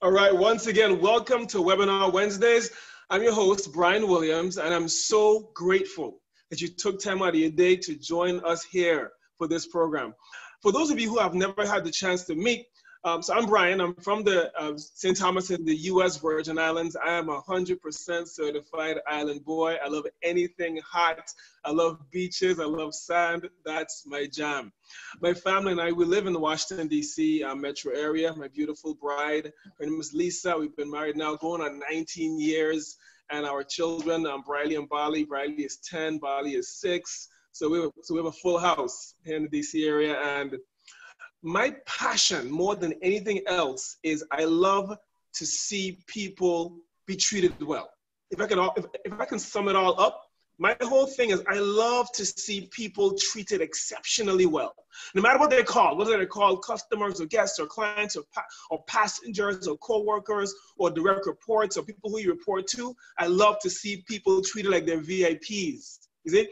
All right, once again, welcome to Webinar Wednesdays. I'm your host, Bryan Williams, and I'm so grateful that you took time out of your day to join us here for this program. For those of you who have never had the chance to meet, um, so I'm Bryan. I'm from the uh, St. Thomas in the U.S. Virgin Islands. I am a 100% certified island boy. I love anything hot. I love beaches. I love sand. That's my jam. My family and I, we live in the Washington, D.C. Uh, metro area. My beautiful bride, her name is Lisa. We've been married now going on 19 years. And our children, um, Briley and Bali. Briley is 10, Bali is six. So we, so we have a full house here in the D.C. area. And my passion more than anything else is I love to see people be treated well. If I can, if, if I can sum it all up, my whole thing is I love to see people treated exceptionally well, no matter what they're called, whether they're called customers or guests or clients or, pa- or passengers or co-workers or direct reports or people who you report to. I love to see people treated like they're VIPs. You see?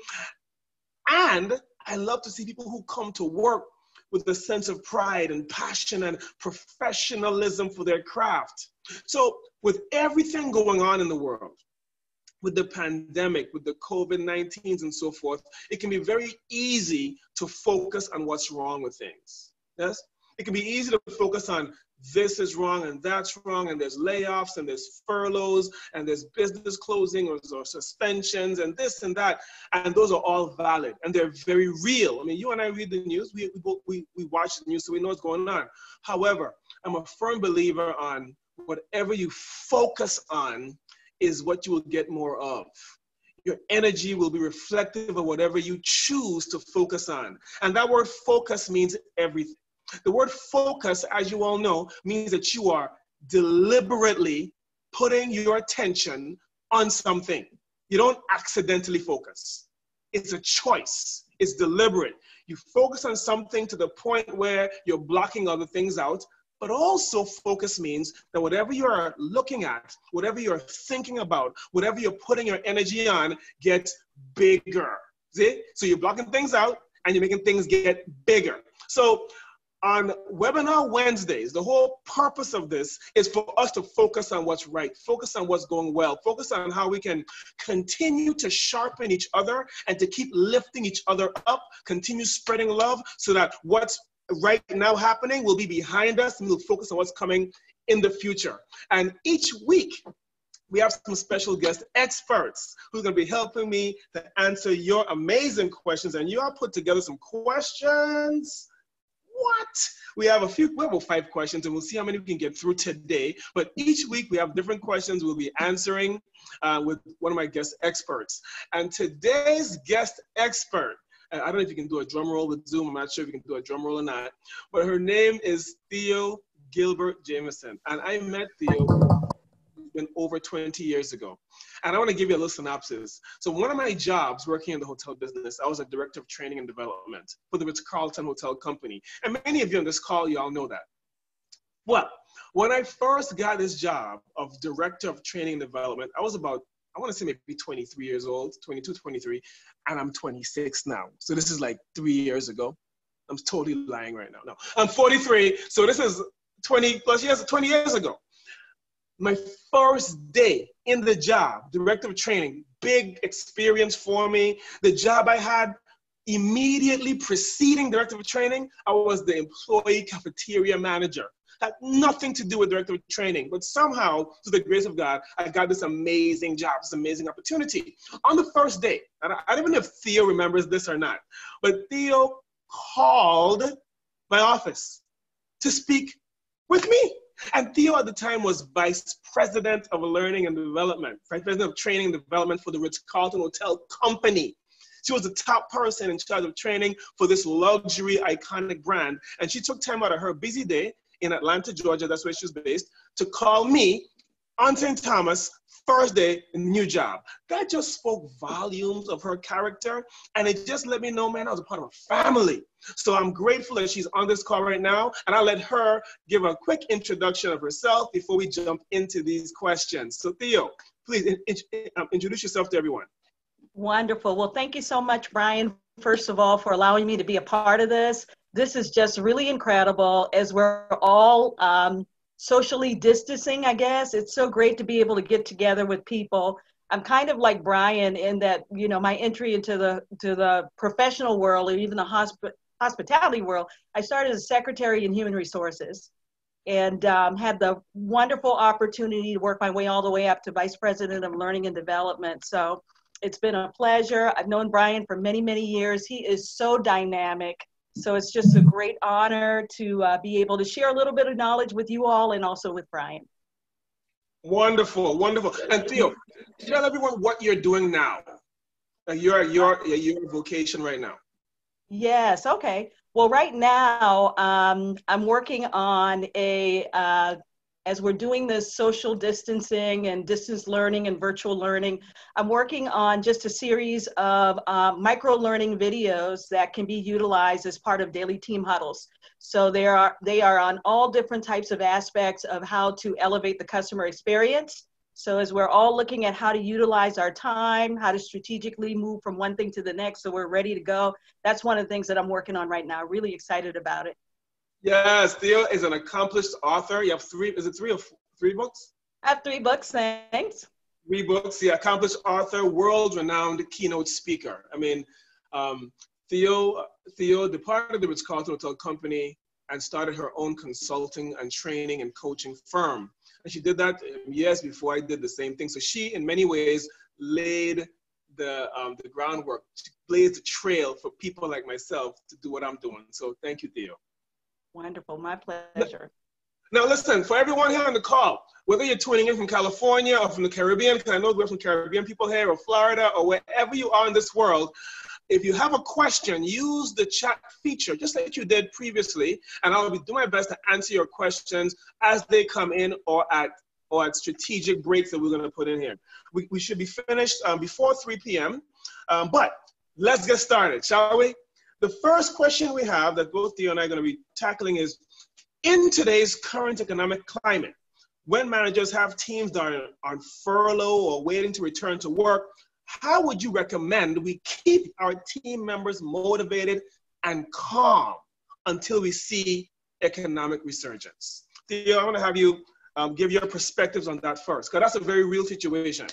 And I love to see people who come to work with a sense of pride and passion and professionalism for their craft. So, with everything going on in the world, with the pandemic, with the COVID 19s and so forth, it can be very easy to focus on what's wrong with things. Yes? It can be easy to focus on this is wrong and that's wrong, and there's layoffs and there's furloughs and there's business closing or, or, suspensions and this and that. And those are all valid and they're very real. I mean, you and I read the news, we, we, we watch the news, so we know what's going on. However, I'm a firm believer on whatever you focus on is what you will get more of your energy will be reflective of whatever you choose to focus on. And that word focus means everything. The word focus, as you all know, means that you are deliberately putting your attention on something. You don't accidentally focus. It's a choice. It's deliberate. You focus on something to the point where you're blocking other things out, but also focus means that whatever you're looking at, whatever you're thinking about, whatever you're putting your energy on gets bigger. See? So you're blocking things out and you're making things get bigger. So on webinar Wednesdays, the whole purpose of this is for us to focus on what's right, focus on what's going well, focus on how we can continue to sharpen each other and to keep lifting each other up, continue spreading love so that what's right now happening will be behind us and we'll focus on what's coming in the future. And each week, we have some special guest experts who are going to be helping me to answer your amazing questions. And you all put together some questions what? We have a few, we have five questions and we'll see how many we can get through today. But each week we have different questions we'll be answering uh, with one of my guest experts. And today's guest expert, I don't know if you can do a drum roll with Zoom. I'm not sure if you can do a drum roll or not, but her name is Theo Gilbert-Jamison. And I met Theo been over 20 years ago. And I want to give you a little synopsis. So one of my jobs working in the hotel business, I was a director of training and development for the Ritz-Carlton Hotel Company. And many of you on this call, you all know that. Well, when I first got this job of director of training and development, I was about, I want to say maybe 23 years old, 22, 23, and I'm 26 now. So this is like three years ago. I'm totally lying right now. No, I'm 43. So this is 20 plus years, 20 years ago my first day in the job, director of training, big experience for me. The job I had immediately preceding director of training, I was the employee cafeteria manager. Had nothing to do with director of training, but somehow, through the grace of God, I got this amazing job, this amazing opportunity. On the first day, I don't even know if Theo remembers this or not, but Theo called my office to speak with me. And Theo at the time was vice president of learning and development, vice president of training and development for the Ritz Carlton Hotel Company. She was the top person in charge of training for this luxury iconic brand. And she took time out of her busy day in Atlanta, Georgia, that's where she was based, to call me on St. Thomas first day new job. That just spoke volumes of her character, and it just let me know, man, I was a part of a family. So I'm grateful that she's on this call right now, and I'll let her give a quick introduction of herself before we jump into these questions. So Theo, please in, in, um, introduce yourself to everyone. Wonderful. Well, thank you so much, Bryan, first of all, for allowing me to be a part of this. This is just really incredible as we're all um, socially distancing, I guess. It's so great to be able to get together with people. I'm kind of like Bryan in that, you know, my entry into the to the professional world or even the hosp- hospitality world, I started as a secretary in human resources and um, had the wonderful opportunity to work my way all the way up to vice president of learning and development. So it's been a pleasure. I've known Bryan for many, many years. He is so dynamic. So it's just a great honor to uh, be able to share a little bit of knowledge with you all and also with Bryan. Wonderful, wonderful. And Theo, tell everyone what you're doing now. your your your vocation right now. Yes. Okay. Well, right now, um, I'm working on a, uh, as we're doing this social distancing and distance learning and virtual learning, I'm working on just a series of uh, micro learning videos that can be utilized as part of daily team huddles. So they are, they are on all different types of aspects of how to elevate the customer experience so as we're all looking at how to utilize our time, how to strategically move from one thing to the next so we're ready to go, that's one of the things that I'm working on right now. Really excited about it. Yes, Theo is an accomplished author. You have three, is it three or three books? I have three books, thanks. Three books, yeah, accomplished author, world-renowned keynote speaker. I mean, um, Theo, Theo departed the Ritz-Carlton Hotel Company and started her own consulting and training and coaching firm. And she did that years before I did the same thing. So she, in many ways, laid the, um, the groundwork, she blazed the trail for people like myself to do what I'm doing. So thank you, Theo. Wonderful, my pleasure. Now, listen, for everyone here on the call, whether you're tuning in from California or from the Caribbean, because I know we're some Caribbean people here, or Florida, or wherever you are in this world, if you have a question, use the chat feature, just like you did previously, and I'll be doing my best to answer your questions as they come in or at or at strategic breaks that we're going to put in here. We, we should be finished um, before 3 p.m., um, but let's get started, shall we? The first question we have that both Theo and I are going to be tackling is, in today's current economic climate, when managers have teams that are on furlough or waiting to return to work, how would you recommend we keep our team members motivated and calm until we see economic resurgence? Theo, I want to have you um, give your perspectives on that first, because that's a very real situation.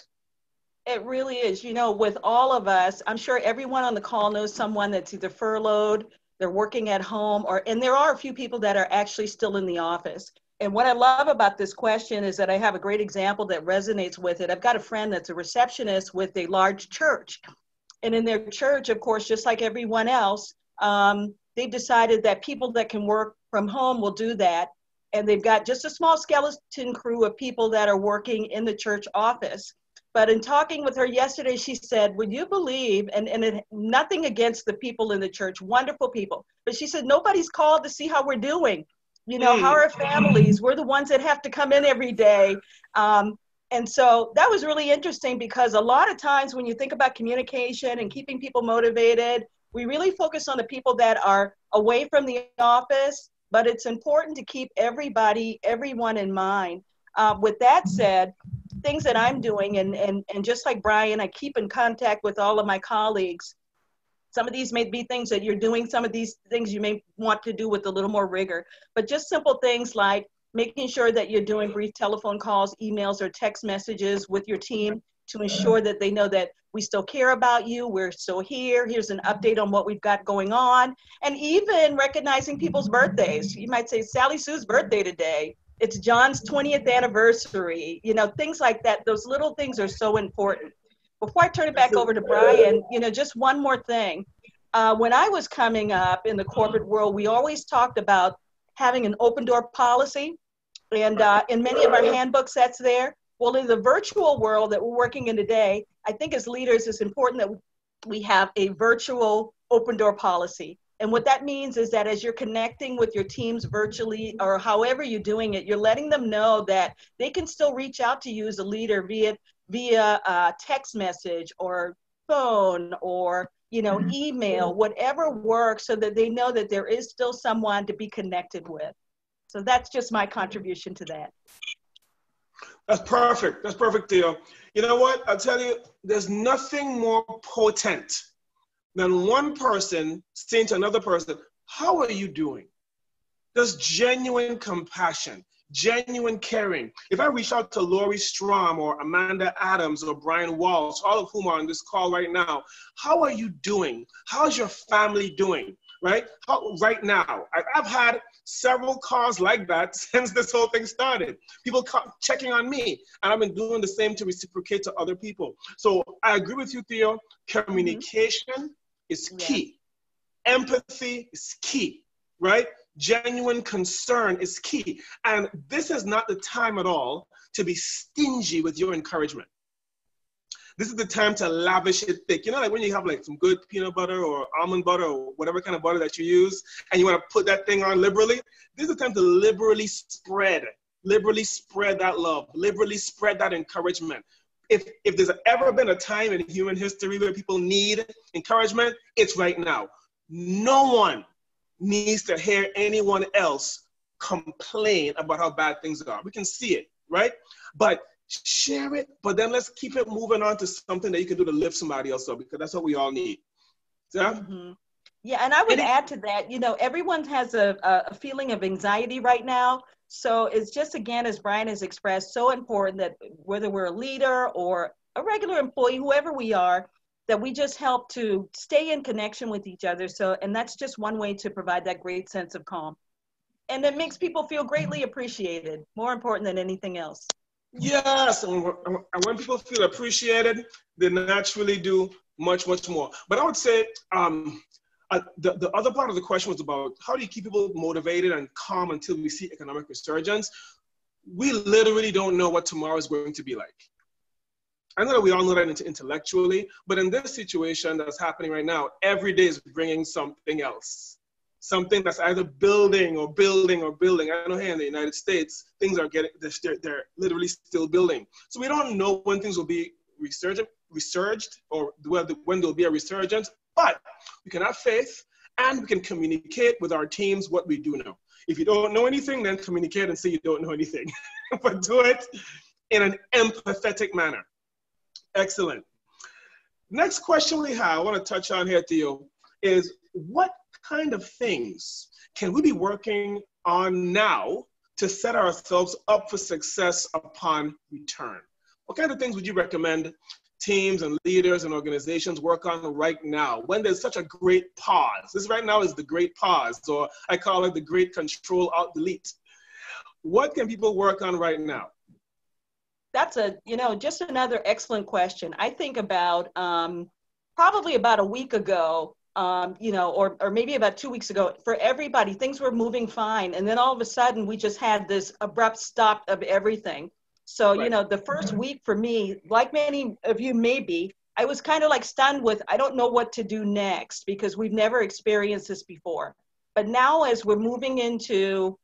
It really is. You know, with all of us, I'm sure everyone on the call knows someone that's either furloughed, they're working at home, or and there are a few people that are actually still in the office. And what I love about this question is that I have a great example that resonates with it. I've got a friend that's a receptionist with a large church. And in their church, of course, just like everyone else, um, they've decided that people that can work from home will do that. And they've got just a small skeleton crew of people that are working in the church office. But in talking with her yesterday, she said, Would you believe, and, and it, nothing against the people in the church, wonderful people, but she said, Nobody's called to see how we're doing. You know, mm. how are families? We're the ones that have to come in every day. Um, and so that was really interesting because a lot of times when you think about communication and keeping people motivated, we really focus on the people that are away from the office, but it's important to keep everybody, everyone in mind. Uh, with that said, things that I'm doing, and, and, and just like Bryan, I keep in contact with all of my colleagues some of these may be things that you're doing, some of these things you may want to do with a little more rigor, but just simple things like making sure that you're doing brief telephone calls, emails, or text messages with your team to ensure that they know that we still care about you, we're still here, here's an update on what we've got going on, and even recognizing people's birthdays. You might say, Sally Sue's birthday today. It's John's 20th anniversary, you know, things like that. Those little things are so important. Before I turn it back over to Bryan, you know, just one more thing. Uh, when I was coming up in the corporate world, we always talked about having an open door policy. And uh, in many of our handbooks, that's there. Well, in the virtual world that we're working in today, I think as leaders, it's important that we have a virtual open door policy. And what that means is that as you're connecting with your teams virtually or however you're doing it, you're letting them know that they can still reach out to you as a leader via via uh, text message or phone or you know mm-hmm. email whatever works so that they know that there is still someone to be connected with so that's just my contribution to that that's perfect that's perfect Theo. you know what i'll tell you there's nothing more potent than one person saying to another person how are you doing there's genuine compassion genuine caring. If I reach out to Lori Strom or Amanda Adams or Brian Walsh, all of whom are on this call right now, how are you doing? How's your family doing? Right? How, right now, I've had several calls like that since this whole thing started. People checking on me, and I've been doing the same to reciprocate to other people. So I agree with you, Theo. Communication mm-hmm. Is key. Yeah. Empathy is key, right? Genuine concern is key. And this is not the time at all to be stingy with your encouragement. This is the time to lavish it thick. You know, like when you have like some good peanut butter or almond butter or whatever kind of butter that you use, and you want to put that thing on liberally. This is the time to liberally spread, liberally spread that love, liberally spread that encouragement. If, if there's ever been a time in human history where people need encouragement, it's right now. No one needs to hear anyone else complain about how bad things are. We can see it, right? But share it, but then let's keep it moving on to something that you can do to lift somebody else up because that's what we all need. Yeah. Mm-hmm. Yeah, and I would and add to that, you know, everyone has a, a feeling of anxiety right now. So it's just, again, as Bryan has expressed, so important that whether we're a leader or a regular employee, whoever we are, that we just help to stay in connection with each other. So, and that's just one way to provide that great sense of calm. And it makes people feel greatly appreciated, more important than anything else. Yes, and when people feel appreciated, they naturally do much, much more. But I would say um, the, the other part of the question was about how do you keep people motivated and calm until we see economic resurgence? We literally don't know what tomorrow is going to be like. I know that we all know that intellectually, but in this situation that's happening right now, every day is bringing something else something that's either building or building or building. I know here in the United States, things are getting, they're, they're literally still building. So we don't know when things will be resurgent, resurged or when there'll be a resurgence, but we can have faith and we can communicate with our teams what we do know. If you don't know anything, then communicate and say you don't know anything, but do it in an empathetic manner. Excellent. Next question we have, I want to touch on here, Theo, is what kind of things can we be working on now to set ourselves up for success upon return? What kind of things would you recommend teams and leaders and organizations work on right now when there's such a great pause? This right now is the great pause, or I call it the great control alt delete. What can people work on right now? That's a, you know, just another excellent question. I think about um, probably about a week ago, um, you know, or, or maybe about two weeks ago, for everybody, things were moving fine. And then all of a sudden, we just had this abrupt stop of everything. So, right. you know, the first week for me, like many of you maybe, I was kind of like stunned with, I don't know what to do next because we've never experienced this before. But now, as we're moving into,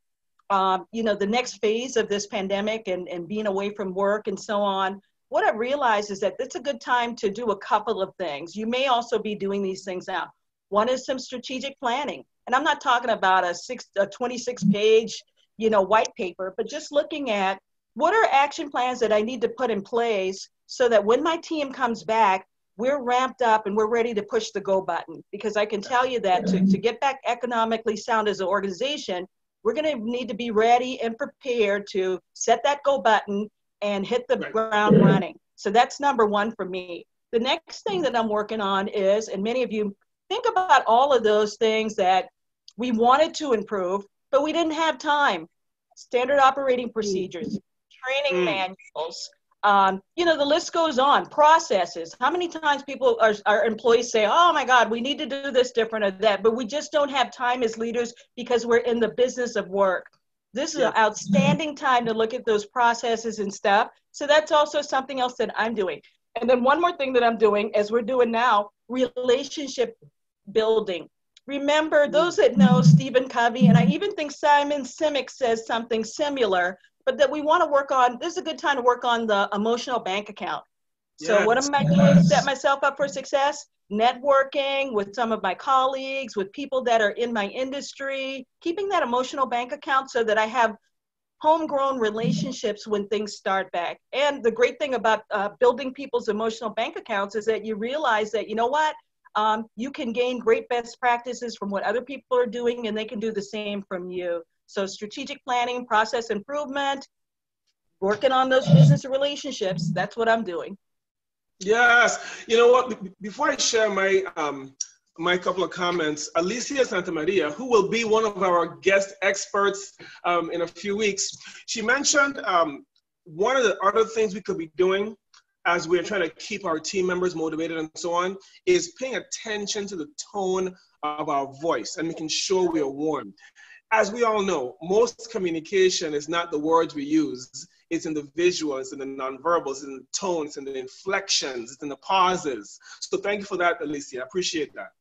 um, you know, the next phase of this pandemic and, and being away from work and so on, what I realized is that it's a good time to do a couple of things. You may also be doing these things now. One is some strategic planning. And I'm not talking about a six, a 26 page, you know, white paper, but just looking at what are action plans that I need to put in place so that when my team comes back, we're ramped up and we're ready to push the go button. Because I can tell you that to, to get back economically sound as an organization, we're going to need to be ready and prepared to set that go button and hit the ground running. So that's number one for me. The next thing that I'm working on is, and many of you think about all of those things that we wanted to improve, but we didn't have time. Standard operating procedures, training mm. manuals, um, you know, the list goes on. Processes. How many times people, our, our employees say, oh my God, we need to do this different or that, but we just don't have time as leaders because we're in the business of work. This is yeah. an outstanding time to look at those processes and stuff. So that's also something else that I'm doing. And then one more thing that I'm doing, as we're doing now, relationship building. Remember, those that know Stephen Covey, and I even think Simon Sinek says something similar, but that we want to work on, this is a good time to work on the emotional bank account. So, yes. what am I doing to set myself up for success? Networking with some of my colleagues, with people that are in my industry, keeping that emotional bank account so that I have homegrown relationships when things start back. And the great thing about uh, building people's emotional bank accounts is that you realize that, you know what, um, you can gain great best practices from what other people are doing and they can do the same from you. So strategic planning, process improvement, working on those business relationships. That's what I'm doing. Yes. You know what? Before I share my um, my couple of comments, Alicia Santamaria, who will be one of our guest experts um, in a few weeks, she mentioned um, one of the other things we could be doing as we're trying to keep our team members motivated and so on is paying attention to the tone of our voice and making sure we are warm. As we all know, most communication is not the words we use, it's in the visuals and the nonverbals, in the tones and the inflections, it's in the pauses. So thank you for that, Alicia. I appreciate that.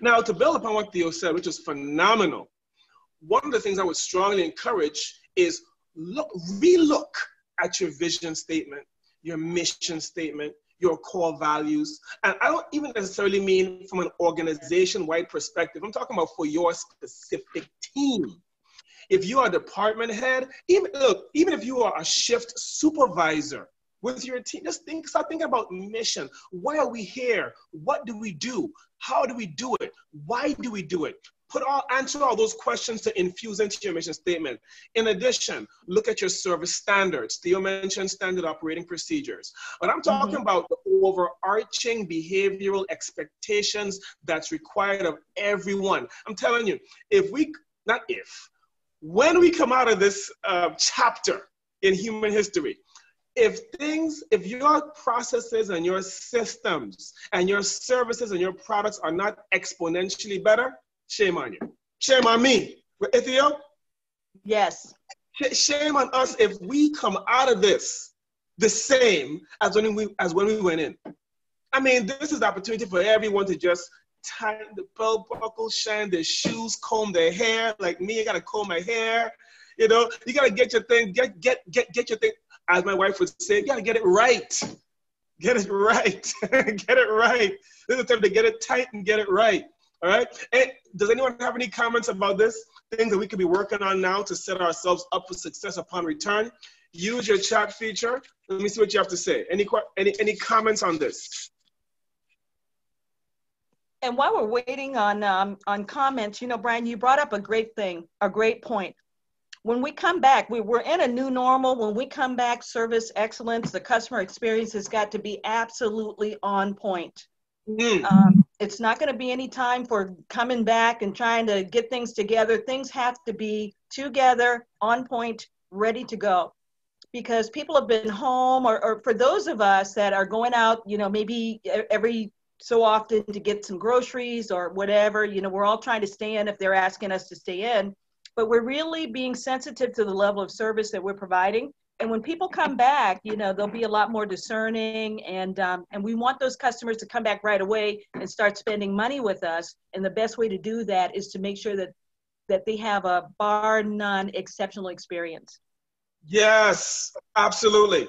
Now, to build upon what Theo said, which is phenomenal, one of the things I would strongly encourage is look, relook at your vision statement, your mission statement, your core values. And I don't even necessarily mean from an organization wide perspective. I'm talking about for your specific team. If you are a department head, even look, even if you are a shift supervisor with your team, just think, start thinking about mission. Why are we here? What do we do? How do we do it? Why do we do it? Put all answer all those questions to infuse into your mission statement. In addition, look at your service standards. Theo mentioned standard operating procedures. But I'm talking mm-hmm. about the overarching behavioral expectations that's required of everyone. I'm telling you, if we not if, when we come out of this uh, chapter in human history, if things, if your processes and your systems and your services and your products are not exponentially better, shame on you. Shame on me. Ithio? Yes. Shame on us if we come out of this the same as when we as when we went in. I mean, this is the opportunity for everyone to just tighten the belt buckle, shine their shoes, comb their hair. Like me, I gotta comb my hair. You know, you gotta get your thing, get get get get your thing as my wife would say, you gotta get it right. Get it right. get it right. This is the time to get it tight and get it right. All right. And does anyone have any comments about this? Things that we could be working on now to set ourselves up for success upon return. Use your chat feature. Let me see what you have to say. Any any any comments on this? And while we're waiting on um, on comments, you know, Bryan, you brought up a great thing, a great point when we come back, we, we're in a new normal. When we come back, service excellence, the customer experience has got to be absolutely on point. Mm. Um, it's not going to be any time for coming back and trying to get things together. Things have to be together, on point, ready to go. Because people have been home, or, or for those of us that are going out, you know, maybe every so often to get some groceries or whatever, you know, we're all trying to stay in if they're asking us to stay in but we're really being sensitive to the level of service that we're providing. And when people come back, you know, they'll be a lot more discerning, and um, and we want those customers to come back right away and start spending money with us. And the best way to do that is to make sure that that they have a bar none exceptional experience. Yes, absolutely.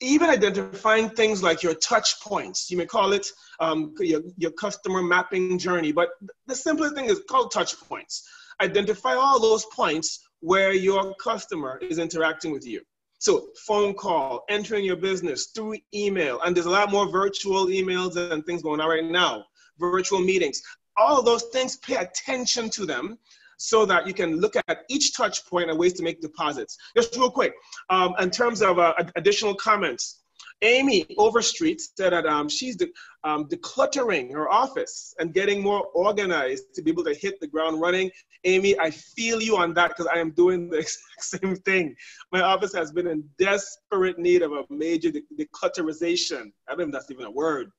Even identifying things like your touch points, you may call it um, your, your customer mapping journey, but the simplest thing is called touch points identify all those points where your customer is interacting with you. So phone call, entering your business through email, and there's a lot more virtual emails and things going on right now, virtual meetings. All those things, pay attention to them so that you can look at each touch point and ways to make deposits. Just real quick, um, in terms of uh, additional comments, Amy Overstreet said that um, she's de- um, decluttering her office and getting more organized to be able to hit the ground running. Amy, I feel you on that because I am doing the exact same thing. My office has been in desperate need of a major de- declutterization. I don't know if that's even a word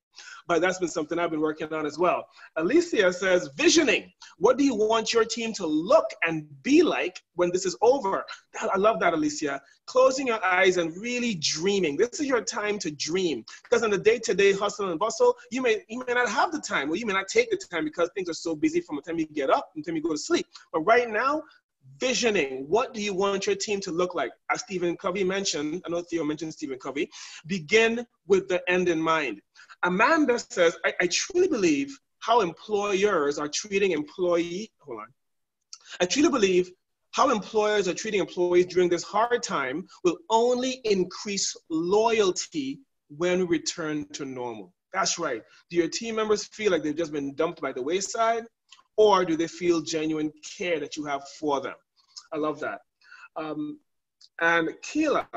but that's been something I've been working on as well. Alicia says, visioning. What do you want your team to look and be like when this is over? I love that, Alicia. Closing your eyes and really dreaming. This is your time to dream. Because in the day-to-day hustle and bustle, you may you may not have the time, or you may not take the time because things are so busy from the time you get up until you go to sleep. But right now, visioning. What do you want your team to look like? As Stephen Covey mentioned, I know Theo mentioned Stephen Covey, begin with the end in mind. Amanda says, I, I truly believe how employers are treating employee, hold on. I truly believe how employers are treating employees during this hard time will only increase loyalty when we return to normal. That's right. Do your team members feel like they've just been dumped by the wayside? Or do they feel genuine care that you have for them? I love that. Um, and Keela,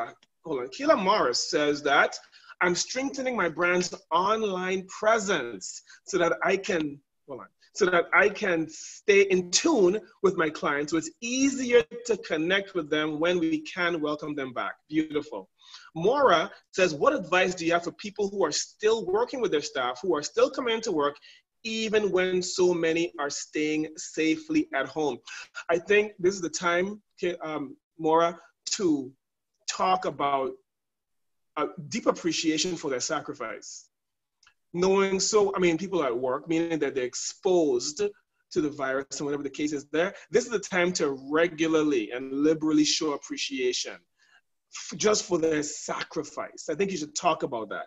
hold on, Keela Morris says that I'm strengthening my brand's online presence so that I can, hold on, so that I can stay in tune with my clients. So it's easier to connect with them when we can welcome them back. Beautiful. Mora says, What advice do you have for people who are still working with their staff, who are still coming into work, even when so many are staying safely at home? I think this is the time, um, Mora, to talk about a deep appreciation for their sacrifice. Knowing so, I mean, people at work, meaning that they're exposed to the virus and whatever the case is there. This is the time to regularly and liberally show appreciation just for their sacrifice. I think you should talk about that.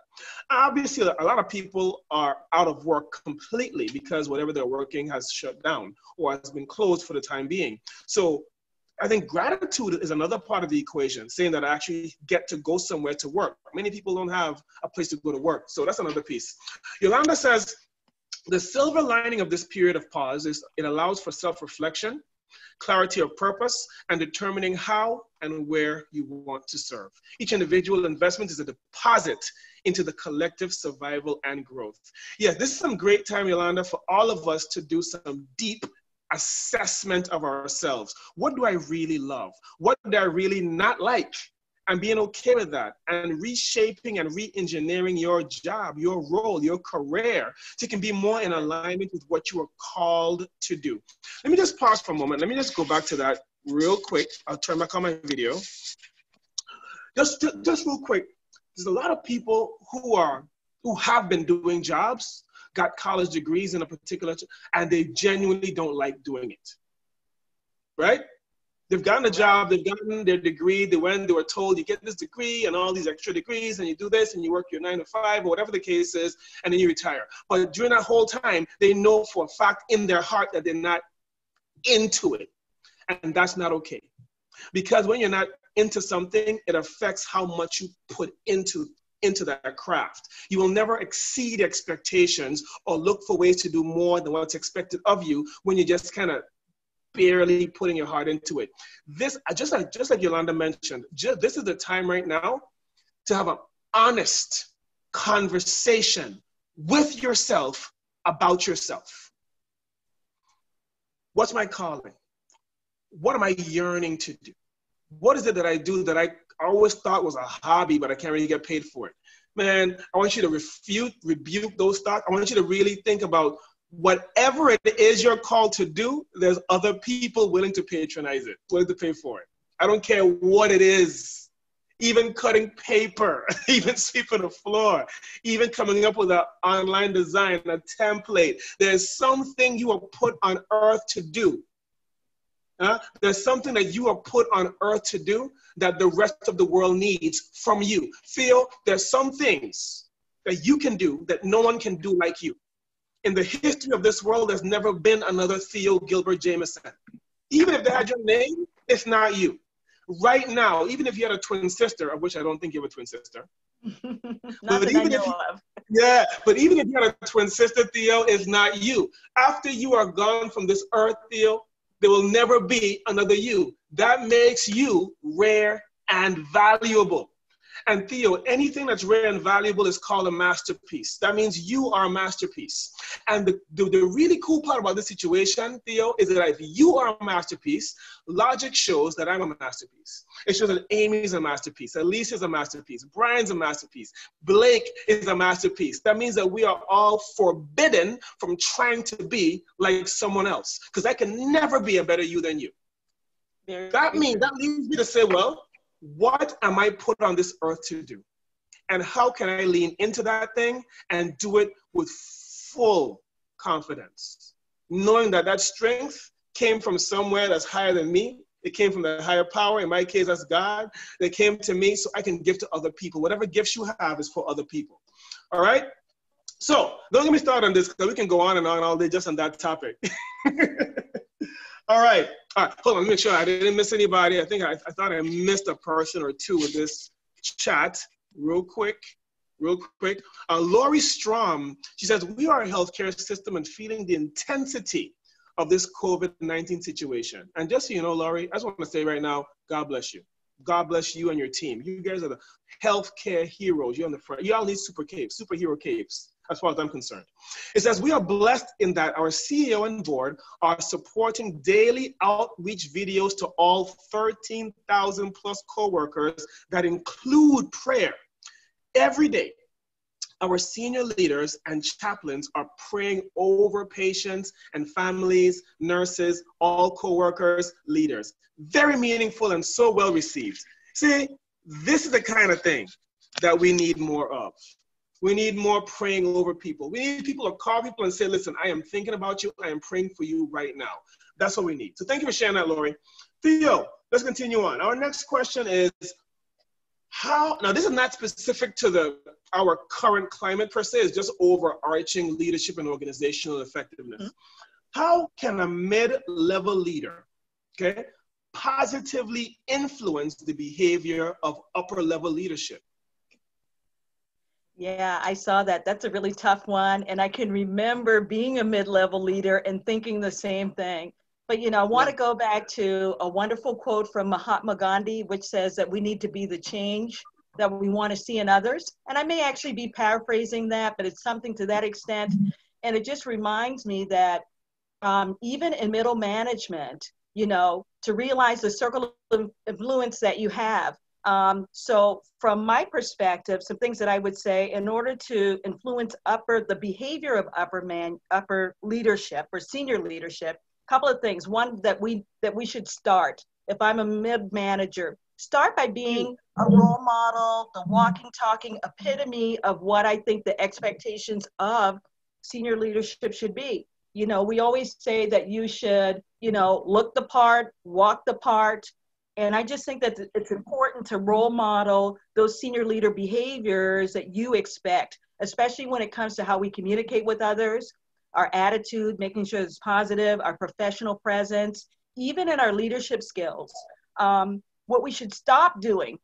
Obviously, a lot of people are out of work completely because whatever they're working has shut down or has been closed for the time being. So I think gratitude is another part of the equation, saying that I actually get to go somewhere to work. Many people don't have a place to go to work. So that's another piece. Yolanda says, the silver lining of this period of pause is it allows for self-reflection, clarity of purpose, and determining how and where you want to serve. Each individual investment is a deposit into the collective survival and growth. Yeah, this is some great time, Yolanda, for all of us to do some deep assessment of ourselves. What do I really love? What do I really not like? And being okay with that and reshaping and re engineering your job, your role, your career, so you can be more in alignment with what you are called to do. Let me just pause for a moment. Let me just go back to that real quick. I'll turn back on my video. Just, just real quick. There's a lot of people who are who have been doing jobs got college degrees in a particular, and they genuinely don't like doing it. Right? They've gotten a job, they've gotten their degree, they went, they were told you get this degree and all these extra degrees, and you do this and you work your nine to five or whatever the case is, and then you retire. But during that whole time, they know for a fact in their heart that they're not into it. And that's not okay. Because when you're not into something, it affects how much you put into into that craft. You will never exceed expectations or look for ways to do more than what's expected of you when you're just kind of barely putting your heart into it. This, just like just like Yolanda mentioned, just, this is the time right now to have an honest conversation with yourself about yourself. What's my calling? What am I yearning to do? What is it that I do that I always thought was a hobby, but I can't really get paid for it. Man, I want you to refute, rebuke those thoughts. I want you to really think about whatever it is you're called to do, there's other people willing to patronize it, willing to pay for it. I don't care what it is. Even cutting paper, even sweeping the floor, even coming up with an online design, a template. There's something you are put on earth to do. Uh, there's something that you are put on earth to do that the rest of the world needs from you. Feel there's some things that you can do that no one can do like you. In the history of this world, there's never been another Theo Gilbert-Jamison. Even if they had your name, it's not you. Right now, even if you had a twin sister, of which I don't think you have a twin sister. but even if you, Yeah, but even if you had a twin sister, Theo, it's not you. After you are gone from this earth, Theo, there will never be another you. That makes you rare and valuable. And Theo, anything that's rare and valuable is called a masterpiece. That means you are a masterpiece. And the, the, the, really cool part about this situation, Theo, is that if you are a masterpiece, logic shows that I'm a masterpiece. It shows that Amy is a masterpiece, Elise is a masterpiece, Brian's a masterpiece, Blake is a masterpiece. That means that we are all forbidden from trying to be like someone else, because I can never be a better you than you. That means that leads me to say, well, what am I put on this earth to do? And how can I lean into that thing and do it with full confidence, knowing that that strength came from somewhere that's higher than me. It came from the higher power. In my case, that's God. That came to me so I can give to other people. Whatever gifts you have is for other people. All right? So don't get me started on this because we can go on and on all day just on that topic. all right. All right, hold on, let me make sure I didn't miss anybody. I think I, I thought I missed a person or two with this chat. Real quick, real quick. Uh, Lori Strom, she says, we are a healthcare system and feeling the intensity of this COVID 19 situation. And just so you know, Lori, I just want to say right now, God bless you. God bless you and your team. You guys are the healthcare heroes. You're on the front. You all need super capes, superhero capes, as far as I'm concerned. It says, We are blessed in that our CEO and board are supporting daily outreach videos to all 13,000 plus coworkers that include prayer every day our senior leaders and chaplains are praying over patients and families, nurses, all co-workers, leaders. Very meaningful and so well received. See, this is the kind of thing that we need more of. We need more praying over people. We need people to call people and say, listen, I am thinking about you. I am praying for you right now. That's what we need. So thank you for sharing that, Lori. Theo, let's continue on. Our next question is, how, now this is not specific to the our current climate per se, it's just overarching leadership and organizational effectiveness. Mm-hmm. How can a mid-level leader, okay, positively influence the behavior of upper level leadership? Yeah, I saw that. That's a really tough one. And I can remember being a mid level leader and thinking the same thing. But, you know, I want to go back to a wonderful quote from Mahatma Gandhi, which says that we need to be the change that we want to see in others. And I may actually be paraphrasing that, but it's something to that extent. And it just reminds me that um, even in middle management, you know, to realize the circle of influence that you have. Um, so, from my perspective, some things that I would say in order to influence upper the behavior of upper man upper leadership or senior leadership, a couple of things. One that we that we should start. If I'm a mid manager, start by being a role model, the walking, talking epitome of what I think the expectations of senior leadership should be. You know, we always say that you should, you know, look the part, walk the part. And I just think that it's important to role model those senior leader behaviors that you expect, especially when it comes to how we communicate with others, our attitude, making sure it's positive, our professional presence, even in our leadership skills. Um, what we should stop doing,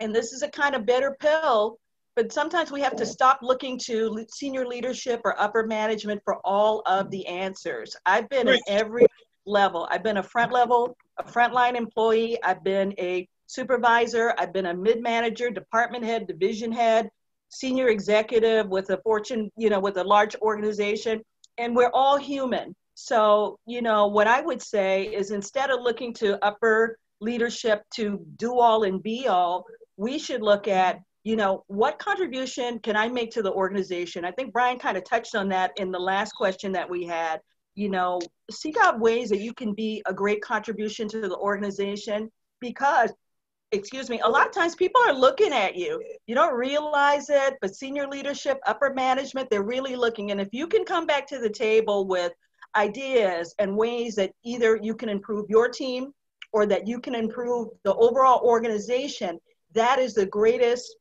and this is a kind of bitter pill, but sometimes we have to stop looking to senior leadership or upper management for all of the answers. I've been in every level. I've been a front level, a frontline employee. I've been a supervisor. I've been a mid manager, department head, division head, senior executive with a fortune, you know, with a large organization and we're all human. So, you know, what I would say is instead of looking to upper leadership to do all and be all, we should look at, you know, what contribution can I make to the organization? I think Bryan kind of touched on that in the last question that we had. You know, seek out ways that you can be a great contribution to the organization because excuse me, a lot of times people are looking at you. You don't realize it, but senior leadership, upper management, they're really looking. And if you can come back to the table with ideas and ways that either you can improve your team or that you can improve the overall organization, that is the greatest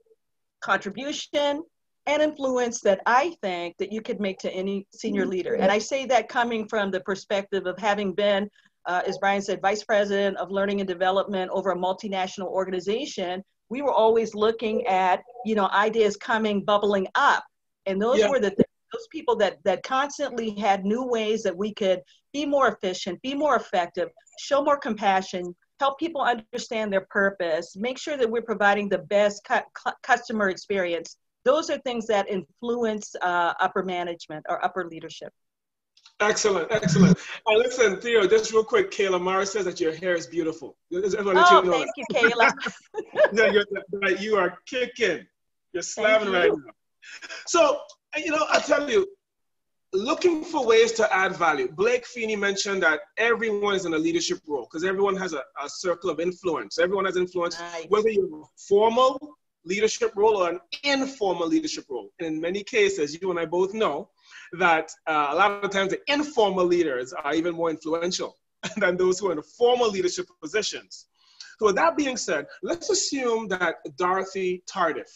contribution and influence that I think that you could make to any senior leader. And I say that coming from the perspective of having been uh, as Bryan said, vice president of learning and development over a multinational organization, we were always looking at, you know, ideas coming, bubbling up. And those yeah. were the those people that that constantly had new ways that we could be more efficient, be more effective, show more compassion, help people understand their purpose, make sure that we're providing the best cu- customer experience. Those are things that influence uh, upper management or upper leadership. Excellent, excellent. And listen, Theo, just real quick, Kayla Mara says that your hair is beautiful. oh, you know thank you, Kayla. yeah, you're, you are kicking. You're slamming right now. So, you know, I tell you, looking for ways to add value. Blake Feeney mentioned that everyone is in a leadership role because everyone has a, a, circle of influence. Everyone has influence, nice. whether you're formal leadership role or an informal leadership role. And in many cases, you and I both know that uh, a lot of times the informal leaders are even more influential than those who are in formal leadership positions. So with that being said, let's assume that Dorothy Tardif,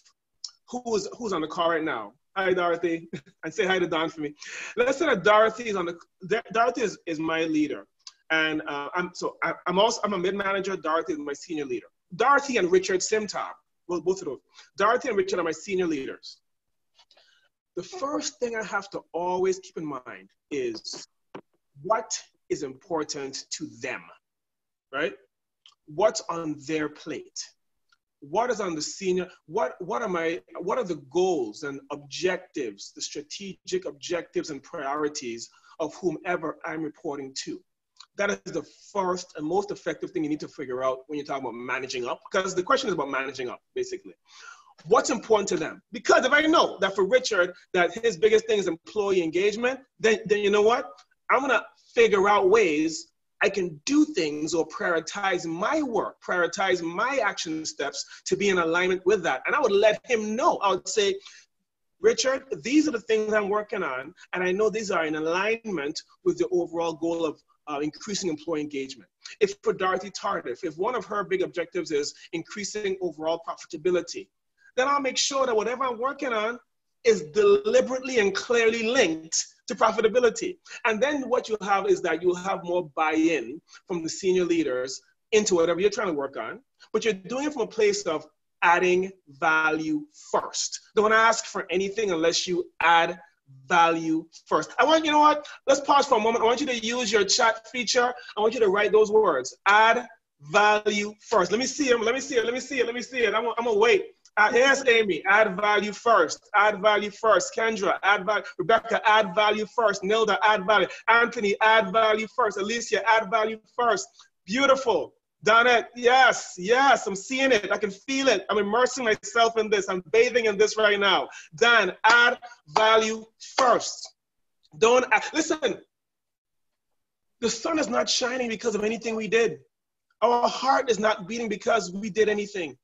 who's, who's on the call right now, Hi, Dorothy. and say hi to Don for me. Let's say that Dorothy is on the. Dorothy is, is my leader, and uh, I'm so I, am also I'm a mid manager. Dorothy is my senior leader. Dorothy and Richard Simtab well, both of those. Dorothy and Richard are my senior leaders. The first thing I have to always keep in mind is what is important to them, right? What's on their plate? What is on the senior? What what are my what are the goals and objectives, the strategic objectives and priorities of whomever I'm reporting to? That is the first and most effective thing you need to figure out when you're talking about managing up, because the question is about managing up, basically what's important to them. Because if I know that for Richard, that his biggest thing is employee engagement, then, then you know what? I'm gonna figure out ways I can do things or prioritize my work, prioritize my action steps to be in alignment with that. And I would let him know. I would say, Richard, these are the things I'm working on, and I know these are in alignment with the overall goal of uh, increasing employee engagement. If for Dorothy Tardif, if one of her big objectives is increasing overall profitability, then I'll make sure that whatever I'm working on is deliberately and clearly linked to profitability. And then what you'll have is that you'll have more buy in from the senior leaders into whatever you're trying to work on, but you're doing it from a place of adding value first. Don't ask for anything unless you add value first. I want, you know what? Let's pause for a moment. I want you to use your chat feature. I want you to write those words add value first. Let me see them. Let me see it. Let me see it. Let me see it. I'm, I'm to wait. Uh, here's Amy. Add value first. Add value first. Kendra, add value. Rebecca, add value first. Nilda, add value. Anthony, add value first. Alicia, add value first. Beautiful. Donette, yes, yes, I'm seeing it. I can feel it. I'm immersing myself in this. I'm bathing in this right now. Dan, add value first. Don't add, listen. The sun is not shining because of anything we did. Our heart is not beating because we did anything.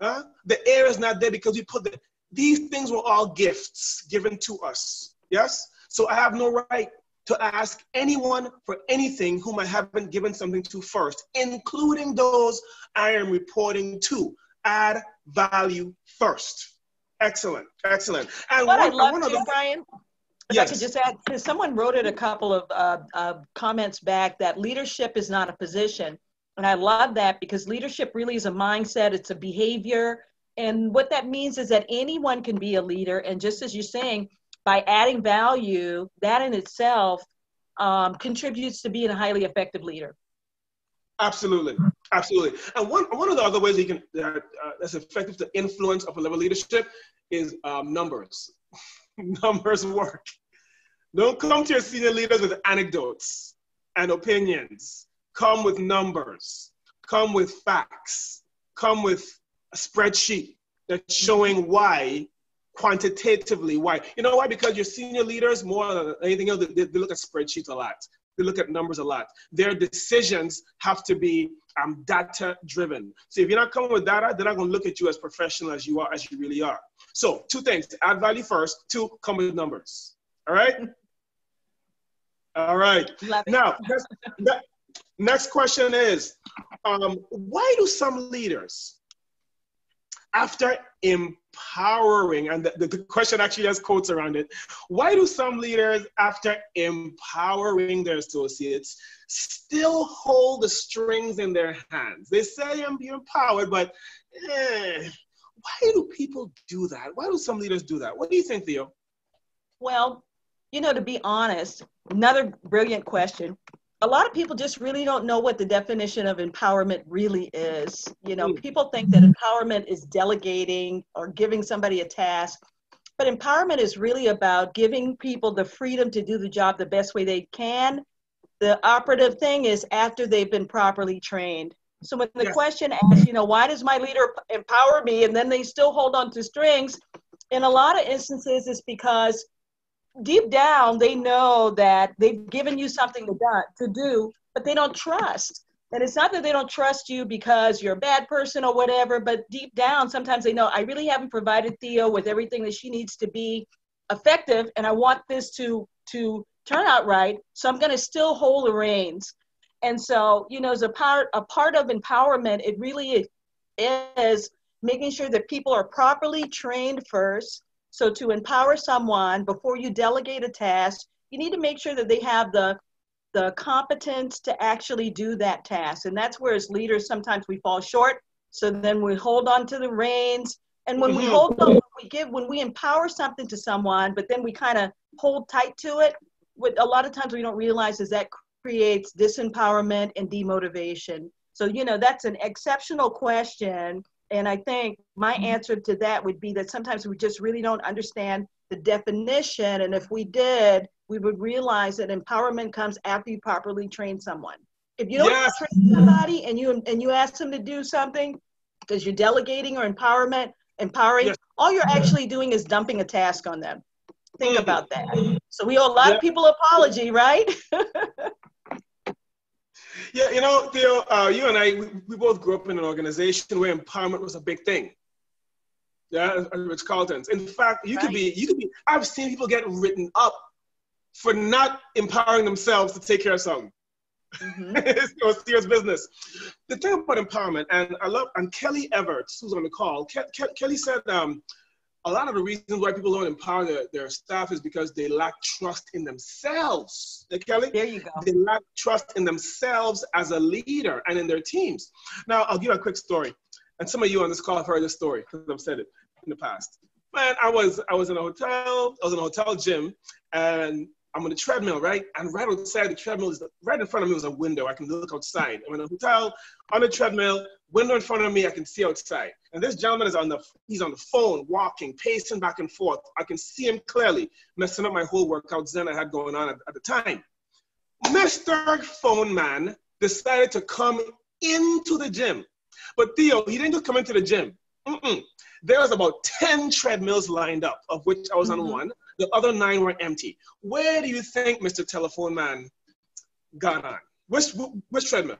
Huh? The air is not there because we put the, these things were all gifts given to us. Yes? So I have no right to ask anyone for anything whom I haven't given something to first, including those I am reporting to. Add value first. Excellent, excellent. And what one, I love too, the, Bryan, if yes. I could just add, because someone wrote it a couple of uh, uh, comments back that leadership is not a position. And I love that because leadership really is a mindset, it's a behavior. And what that means is that anyone can be a leader. And just as you're saying, by adding value, that in itself um, contributes to being a highly effective leader. Absolutely, absolutely. And one, one of the other ways you can uh, that's effective to influence upper level leadership is um, numbers. numbers work. Don't come to your senior leaders with anecdotes and opinions come with numbers, come with facts, come with a spreadsheet that's showing why quantitatively why. You know why? Because your senior leaders, more than anything else, they, they look at spreadsheets a lot. They look at numbers a lot. Their decisions have to be um, data driven. So if you're not coming with data, they're not going to look at you as professional as you are, as you really are. So two things: add value first. Two, come with numbers. All right. All right. Now, Next question is, um, why do some leaders, after empowering, and the, the question actually has quotes around it, why do some leaders, after empowering their associates, still hold the strings in their hands? They say I'm being empowered, but eh, why do people do that? Why do some leaders do that? What do you think, Theo? Well, you know, to be honest, another brilliant question a lot of people just really don't know what the definition of empowerment really is. You know, mm. people think that empowerment is delegating or giving somebody a task, but empowerment is really about giving people the freedom to do the job the best way they can. The operative thing is after they've been properly trained. So when the question asks, you know, why does my leader empower me and then they still hold on to strings? In a lot of instances, it's because deep down they know that they've given you something to, do, to do but they don't trust. And it's not that they don't trust you because you're a bad person or whatever but deep down sometimes they know i really haven't provided theo with everything that she needs to be effective and i want this to to turn out right so i'm going to still hold the reins. And so you know as a part a part of empowerment it really is making sure that people are properly trained first so to empower someone before you delegate a task, you need to make sure that they have the the competence to actually do that task. And that's where as leaders sometimes we fall short. So then we hold on to the reins. And when we mm-hmm. hold on, we give when we empower something to someone, but then we kind of hold tight to it, what a lot of times we don't realize is that creates disempowerment and demotivation? So, you know, that's an exceptional question. And I think my mm-hmm. answer to that would be that sometimes we just really don't understand the definition. And if we did, we would realize that empowerment comes after you properly train someone. If you don't yes. train somebody and you and you ask them to do something because you're delegating or empowerment, empowering, yes. all you're actually doing is dumping a task on them. Think mm-hmm. about that. So we owe a lot of people apology, right? yeah, you know, Theo, uh, you and I, we, we, both grew up in an organization where empowerment was a big thing. Yeah, Ritz Carlton's. In fact, you right. could be, you could be. I've seen people get written up for not empowering themselves to take care of something. Mm-hmm. it's serious business. The thing about empowerment, and I love, and Kelly Everts, who's on the call, Ke- Ke- Kelly said um, a lot of the reasons why people don't empower their, their staff is because they lack trust in themselves. Hey, Kelly? There you go. They lack trust in themselves as a leader and in their teams. Now, I'll give you a quick story. And some of you on this call have heard this story because I've said it in the past. Man, I was I was in a hotel, I was in a hotel gym, and I'm on the treadmill, right? And right outside the treadmill is right in front of me was a window. I can look outside. I'm in a hotel on a treadmill, window in front of me, I can see outside. And this gentleman is on the he's on the phone, walking, pacing back and forth. I can see him clearly, messing up my whole workout zen I had going on at, at the time. Mr. Phone Man decided to come into the gym. But Theo, he didn't just come into the gym. Mm-mm. There was about 10 treadmills lined up, of which I was mm-hmm. on one. The other nine were empty. Where do you think Mr. Telephone Man got on? Which, which treadmill?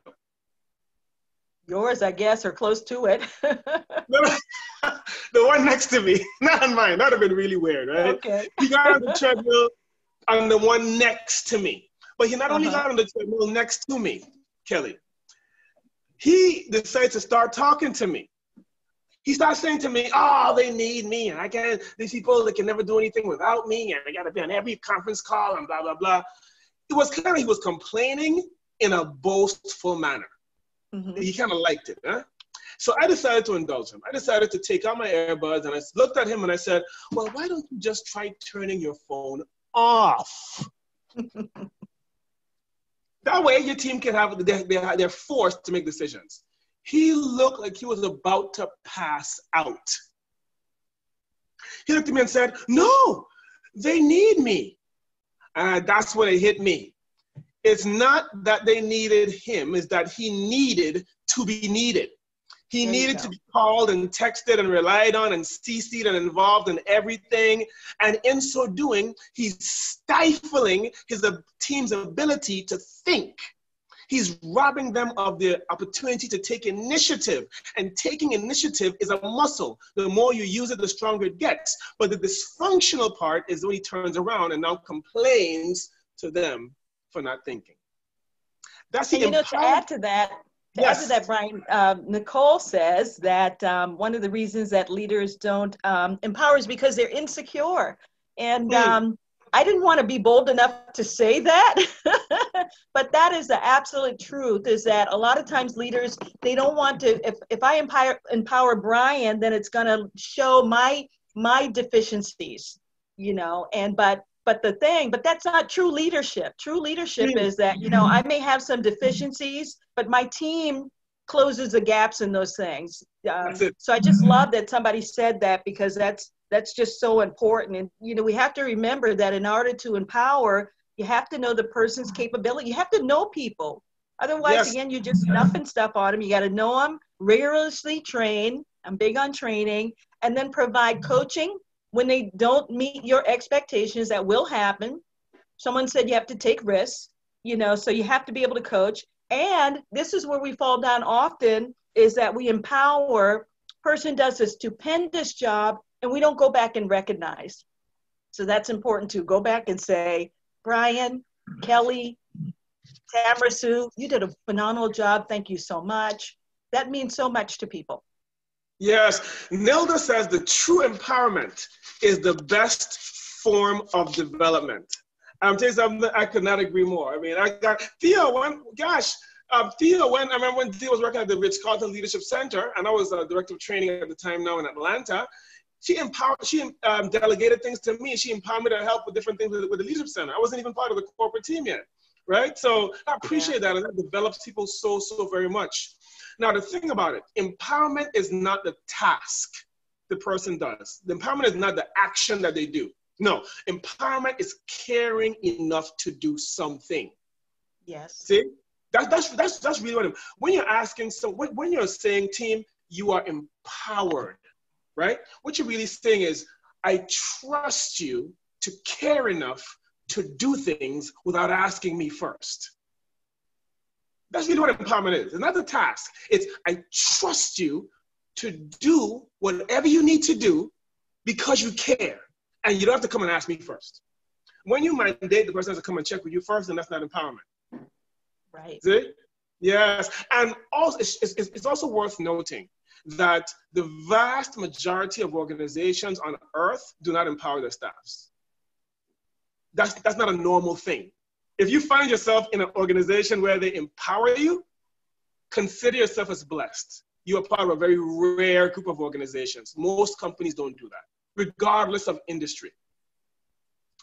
Yours, I guess, or close to it. the one next to me, not mine. That would have been really weird, right? Okay. He got on the treadmill on the one next to me. But he not only uh-huh. got on the treadmill next to me, Kelly, he decided to start talking to me. He starts saying to me, "Oh, they need me, and I can't. These people that can never do anything without me, and I got to be on every conference call, and blah blah blah." It was kind of he was complaining in a boastful manner. Mm-hmm. He kind of liked it, huh? So I decided to indulge him. I decided to take out my earbuds and I looked at him and I said, "Well, why don't you just try turning your phone off?" that way, your team can have they're, forced to make decisions. He looked like he was about to pass out. He looked at me and said, No, they need me. And that's when it hit me. It's not that they needed him, it's that he needed to be needed. He there needed to be called and texted and relied on and CC'd and involved in everything. And in so doing, he's stifling his team's ability to think He's robbing them of the opportunity to take initiative. And taking initiative is a muscle. The more you use it, the stronger it gets. But the dysfunctional part is when he turns around and now complains to them for not thinking. That's and, you know, to add to that, to yes. add to that, Bryan, um, Nicole says that um, one of the reasons that leaders don't um, empower is because they're insecure. And mm. um, I didn't want to be bold enough to say that, but that is the absolute truth is that a lot of times leaders, they don't want to, if, if I empower, empower Bryan, then it's going to show my, my deficiencies, you know, and, but, but the thing, but that's not true leadership. True leadership is that, you know, I may have some deficiencies, but my team closes the gaps in those things. Um, so I just love that somebody said that because that's that's just so important. And, you know, we have to remember that in order to empower, you have to know the person's capability. You have to know people. Otherwise, yes. again, you're just dumping stuff on them. You got to know them, rigorously train. I'm big on training, and then provide coaching when they don't meet your expectations. That will happen. Someone said you have to take risks, you know, so you have to be able to coach. And this is where we fall down often is that we empower person does a stupendous job and we don't go back and recognize. So that's important to go back and say, Bryan, Kelly, Tamara Sue, you did a phenomenal job. Thank you so much. That means so much to people. Yes, Nelda says the true empowerment is the best form of development. I'm telling you something, I could not agree more. I mean, I got Theo, when, gosh, um, Theo, when I remember when Theo was working at the Ritz Carlton Leadership Center, and I was a director of training at the time now in Atlanta, she empowered, she um, delegated things to me. She empowered me to help with different things with, with, the leadership center. I wasn't even part of the corporate team yet, right? So I appreciate yeah. that, and that develops people so so very much. Now the thing about it, empowerment is not the task the person does. The empowerment is not the action that they do. No, empowerment is caring enough to do something. Yes. See, that's that's that's that's really what I'm, when you're asking. So when, when you're saying, team, you are empowered, right? What you're really saying is, I trust you to care enough to do things without asking me first. That's really what empowerment is. It's not the task. It's I trust you to do whatever you need to do because you care. And you don't have to come and ask me first. When you mandate the person has to come and check with you first, then that's not empowerment. Right. See? Yes. And also, it's, it's, it's also worth noting that the vast majority of organizations on earth do not empower their staffs. That's, that's not a normal thing. If you find yourself in an organization where they empower you, consider yourself as blessed. You are part of a very rare group of organizations. Most companies don't do that, regardless of industry.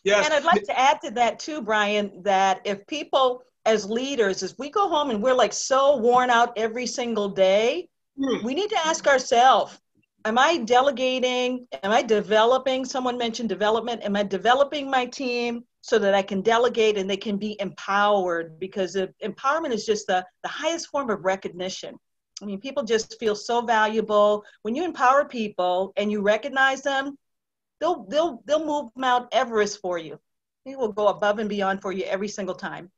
Yes. And I'd like to add to that too, Bryan, that if people as leaders, as we go home and we're like so worn out every single day, hmm. we need to ask ourselves, am I delegating? Am I developing? Someone mentioned development. Am I developing my team so that I can delegate and they can be empowered? Because empowerment is just the, the highest form of recognition. I mean, people just feel so valuable. When you empower people and you recognize them, they'll they'll they'll move Mount Everest for you. They will go above and beyond for you every single time.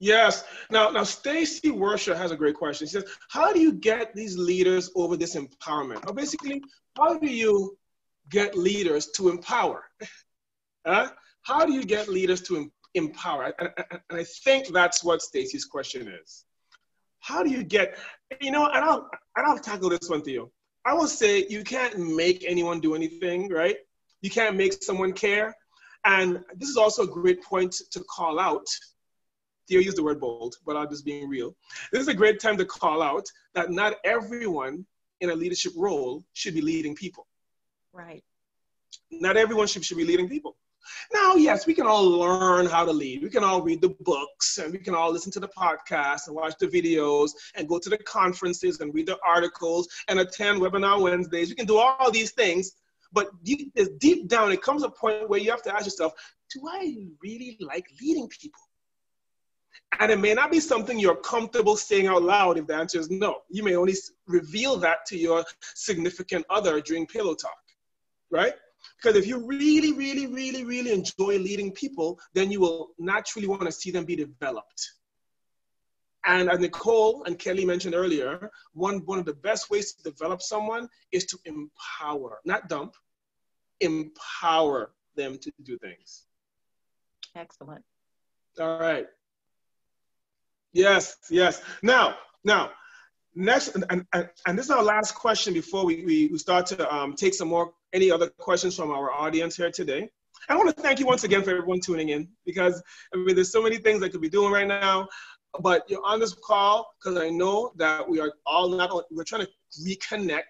Yes. Now, now Stacy Worsher has a great question. She says, "How do you get these leaders over this empowerment? Or basically, how do you get leaders to empower? huh? How do you get leaders to empower?" And, I think that's what Stacy's question is. How do you get? You know, and I'll and I'll tackle this one to you. I will say you can't make anyone do anything, right? You can't make someone care. And this is also a great point to call out Theo used the word bold, but I'm just being real. This is a great time to call out that not everyone in a leadership role should be leading people. Right. Not everyone should, should be leading people. Now, yes, we can all learn how to lead. We can all read the books and we can all listen to the podcasts and watch the videos and go to the conferences and read the articles and attend webinar Wednesdays. We can do all these things. But deep, deep down, it comes a point where you have to ask yourself, do I really like leading people? And it may not be something you're comfortable saying out loud if the answer is no. You may only reveal that to your significant other during pillow talk, right? Because if you really, really, really, really enjoy leading people, then you will naturally want to see them be developed. And as Nicole and Kelly mentioned earlier, one, one of the best ways to develop someone is to empower, not dump, empower them to do things. Excellent. All right. Yes, yes. Now, now, next, and, and, and this is our last question before we, we, we start to um, take some more, any other questions from our audience here today. I want to thank you once again for everyone tuning in because I mean, there's so many things I could be doing right now, but you're on this call because I know that we are all not, we're trying to reconnect,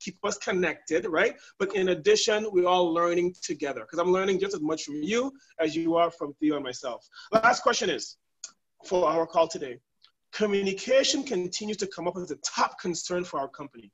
keep us connected, right? But in addition, we're all learning together because I'm learning just as much from you as you are from Theo and myself. Last question is, for our call today. Communication continues to come up as a top concern for our company.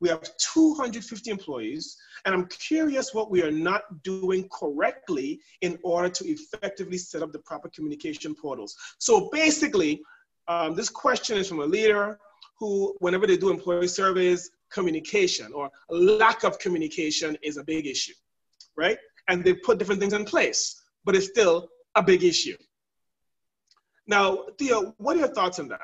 We have 250 employees, and I'm curious what we are not doing correctly in order to effectively set up the proper communication portals. So basically, um, this question is from a leader who, whenever they do employee surveys, communication or lack of communication is a big issue, right? And they put different things in place, but it's still a big issue. Now, Theo, what are your thoughts on that?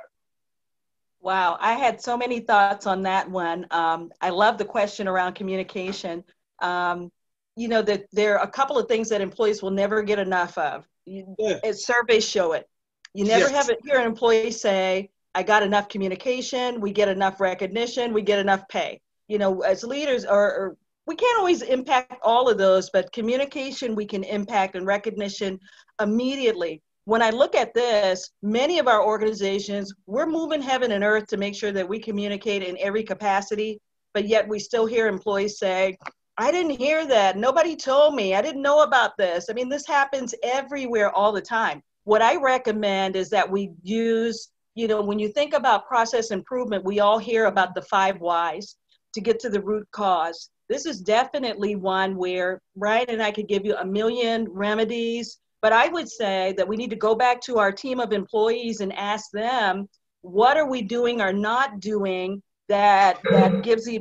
Wow, I had so many thoughts on that one. Um, I love the question around communication. Um, you know that there are a couple of things that employees will never get enough of. You, yeah. Surveys show it. You never yes. have it, hear an employee say, "I got enough communication. We get enough recognition. We get enough pay." You know, as leaders, or, or we can't always impact all of those, but communication we can impact and recognition immediately when I look at this, many of our organizations, we're moving heaven and earth to make sure that we communicate in every capacity, but yet we still hear employees say, I didn't hear that. Nobody told me. I didn't know about this. I mean, this happens everywhere all the time. what I recommend is that we use, you know, when you think about process improvement, we all hear about the five whys to get to the root cause. This is definitely one where Bryan and I could give you a million remedies, but I would say that we need to go back to our team of employees and ask them, what are we doing or not doing that that gives the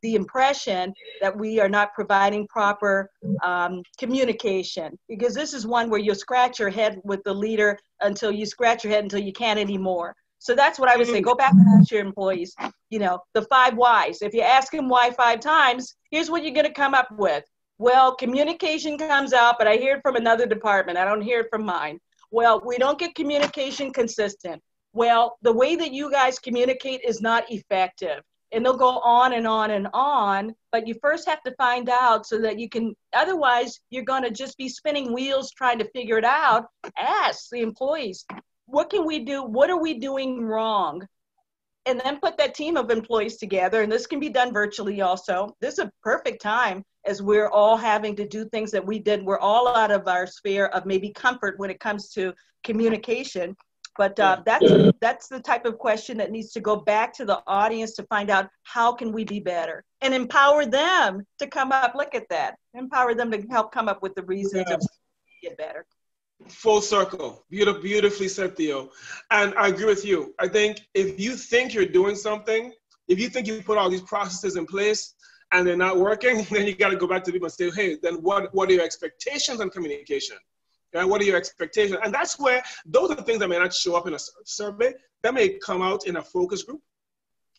the impression that we are not providing proper um, communication? Because this is one where you'll scratch your head with the leader until you scratch your head until you can't anymore. So that's what i would say. Go back and ask your employees you know the five whys. If you ask them why five times here's what you're going to come up with well communication comes out but i hear it from another department. I don't hear it from mine. Well we don't get communication consistent. Well the way that you guys communicate is not effective. And they'll go on and on and on but you first have to find out so that you can otherwise you're going to just be spinning wheels trying to figure it out. Ask the employees what can we do? What are we doing wrong? And then put that team of employees together and this can be done virtually also. This is a perfect time as we're all having to do things that we did we're all out of our sphere of maybe comfort when it comes to communication but uh, that's that's the type of question that needs to go back to the audience to find out how can we be better and empower them to come up. Look at that, empower them to help come up with the reasons yeah. of get better. Full circle, beautiful, beautifully said, Theo. And I agree with you. I think if you think you're doing something, if you think you put all these processes in place and they're not working, then you got to go back to people and say, hey, then what what are your expectations on communication? Right? What are your expectations? And that's where those are the things that may not show up in a survey. That may come out in a focus group,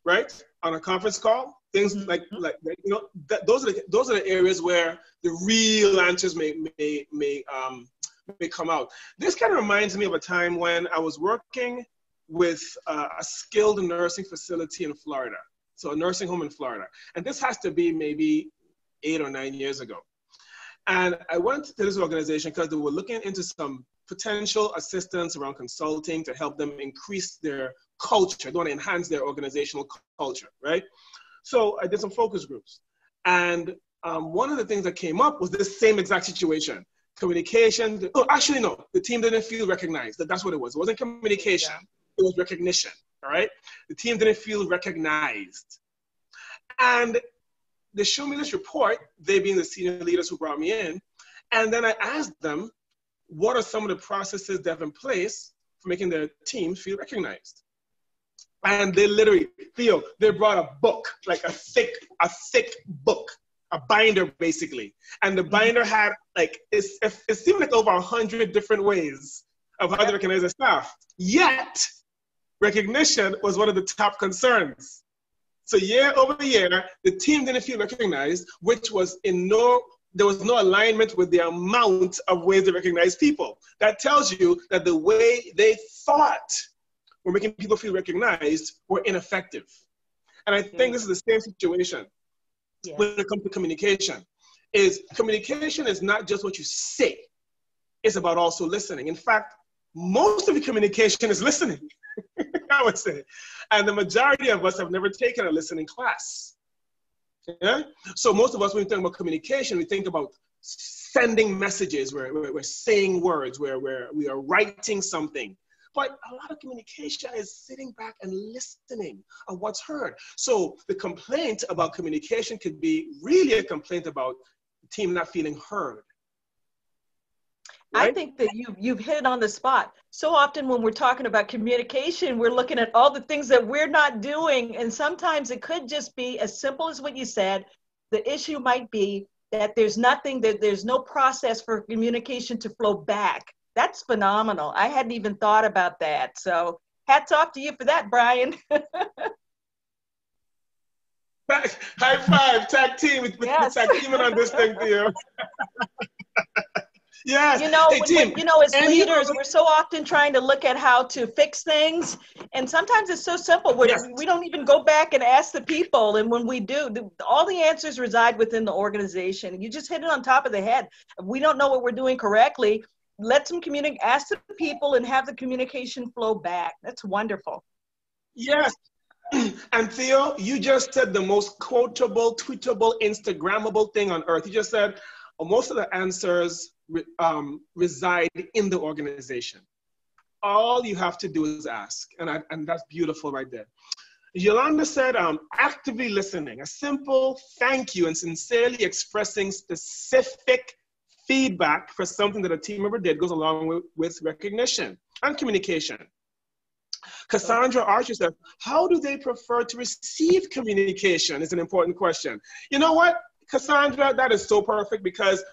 right? On a conference call. Things mm-hmm. like, like you know, that, those are the those are the areas where the real answers may may may um may come out. This kind of reminds me of a time when I was working with uh, a skilled nursing facility in Florida. So a nursing home in Florida. And this has to be maybe eight or nine years ago. And I went to this organization because they were looking into some potential assistance around consulting to help them increase their culture. They want to enhance their organizational culture, right? So I did some focus groups. And um, one of the things that came up was this same exact situation. Communication. Oh, actually, no. The team didn't feel recognized. That, that's what it was. It wasn't communication. Yeah. It was recognition. All right. The team didn't feel recognized. And they showed me this report, they being the senior leaders who brought me in. And then I asked them, what are some of the processes they have in place for making their team feel recognized? And they literally, Theo, they brought a book, like a thick, a thick book, a binder basically. And the binder had like, it's, it seemed like over a hundred different ways of how to recognize the staff. Yet, recognition was one of the top concerns. So year over year, the team didn't feel recognized, which was in no there was no alignment with the amount of ways they recognize people. That tells you that the way they thought were making people feel recognized were ineffective. And I think this is the same situation yeah. when it comes to communication. Is communication is not just what you say, it's about also listening. In fact, most of the communication is listening. I would say. And the majority of us have never taken a listening class. Yeah? So most of us, when we think about communication, we think about sending messages, where, where we're saying words, where, where we are writing something. But a lot of communication is sitting back and listening of what's heard. So the complaint about communication could be really a complaint about the team not feeling heard. Right? I think that you you've hit it on the spot. So often when we're talking about communication, we're looking at all the things that we're not doing, and sometimes it could just be as simple as what you said. The issue might be that there's nothing that there's no process for communication to flow back. That's phenomenal. I hadn't even thought about that. So hats off to you for that, Bryan. High five, tag team. Yes. tag teaming on this thing, Theo. Yes. You know, hey, you know, as and leaders, we're so often trying to look at how to fix things, and sometimes it's so simple. we yes. We don't even go back and ask the people, and when we do, the, all the answers reside within the organization. You just hit it on top of the head. If we don't know what we're doing correctly, let some communicate, ask the people, and have the communication flow back. That's wonderful. Yes. And Theo, you just said the most quotable, tweetable, Instagrammable thing on earth. You just said, most of the answers um, reside in the organization. All you have to do is ask, and, I, and that's beautiful right there. Yolanda said, um, actively listening, a simple thank you and sincerely expressing specific feedback for something that a team member did goes along with, with recognition and communication. Cassandra Archer said, how do they prefer to receive communication is an important question. You know what, Cassandra, that is so perfect because